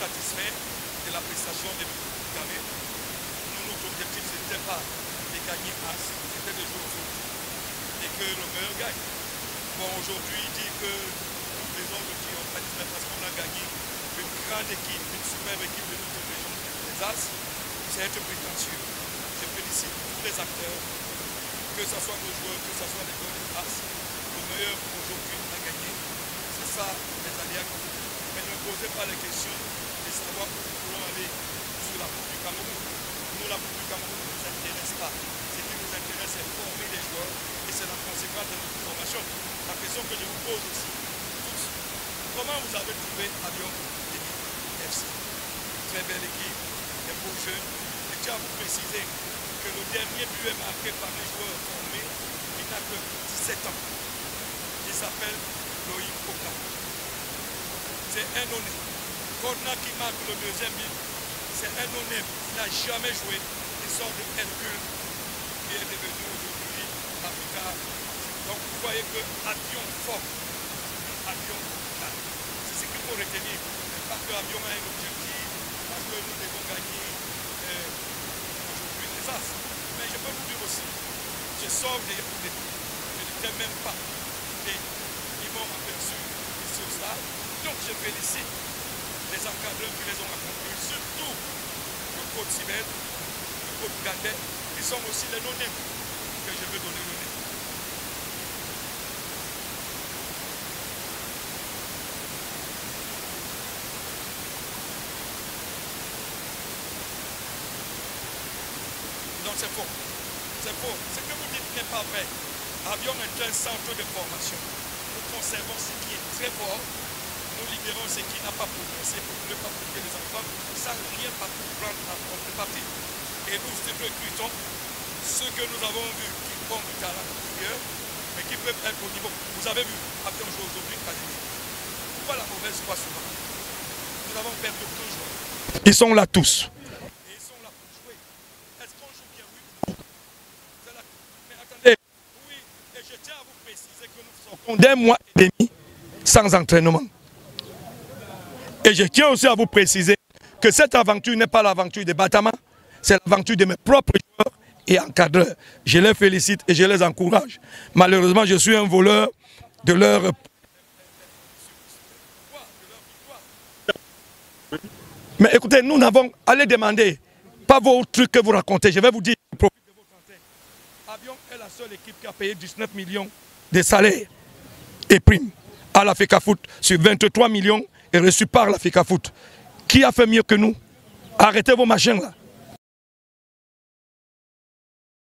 satisfait de la prestation de Kame. Nous, notre objectif, ce n'était pas de gagner As, c'était de jouer au foot. Et que le meilleur gagne. Bon, aujourd'hui, il dit que nous faisons le tir en satisfait parce qu'on a gagné une grande équipe, une superbe équipe de notre région, les As. C'est être prétentieux. Je félicite tous les acteurs, que ce soit nos joueurs, que ce soit les joueurs de As. Le meilleur aujourd'hui a gagné. C'est ça, les alliés. Mais ne posez pas les questions nous voulons aller sur la Coupe du Cameroun. Nous, la Coupe du Cameroun ne nous intéresse pas. Ce qui nous intéresse, c'est former les joueurs et c'est la conséquence de notre formation. La question que je vous pose aussi, comment vous avez trouvé Avion FC Très belle équipe, des beaux jeunes. Je tiens à vous préciser que le dernier but est marqué par un joueur formé, il n'a que 17 ans. Il s'appelle Loïc Koka. C'est un honneur. Qui marque le deuxième but, c'est un honneur. Il n'a jamais joué. Il sort de Hercule qui est devenu aujourd'hui Africa. Donc vous voyez que avion fort, avion. C'est ce qu'il faut retenir. Pas que l'avion a un objectif, parce que nous devons gagner euh, aujourd'hui les As. Mais je peux vous dire aussi, je sors de Yaoundé. Je n'étais même pas. Et ils m'ont aperçu ici au. Donc je félicite les encadreurs qui les ont accompagnés, surtout le coach Sibel, le coach Gandé, qui sont aussi les non que je veux donner le nez. Non, c'est faux. C'est faux. Ce que vous dites n'est pas vrai. Avion est un centre de formation. Nous conservons ce qui est très fort. Nous libérons ce qui n'a pas progressé pour ne pas produire les enfants sans rien pas prendre en contrepartie. Et nous recrutons ceux que nous avons vus qui ont du talent ailleurs, mais qui peuvent être au niveau. Vous avez vu, Avion joue aujourd'hui Casimir. Pourquoi la mauvaise foi souvent Nous avons perdu deux. Ils sont là tous. Et ils sont là pour jouer. Est-ce qu'on joue bien? Oui. C'est la... Mais attendez. Oui, et je tiens à vous préciser que nous sortons d'un mois et demi sans entraînement. Et je tiens aussi à vous préciser que cette aventure n'est pas l'aventure des bâtiments, c'est l'aventure de mes propres joueurs et encadreurs. Je les félicite et je les encourage. Malheureusement, je suis un voleur de leur... Mais écoutez, nous n'avons... Allez demander, pas vos trucs que vous racontez, je vais vous dire... Avion est la seule équipe qui a payé 19 millions de salaires et primes à la Foot sur 23 millions et reçus par la Foot. Qui a fait mieux que nous? Arrêtez vos machins là.